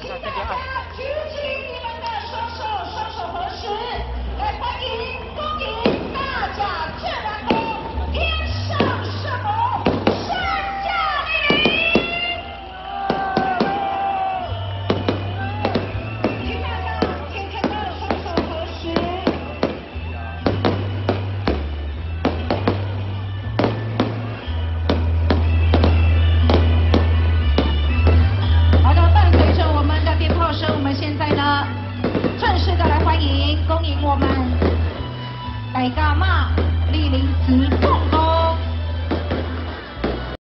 ¿Qué? 我们来干嘛？莅临直播。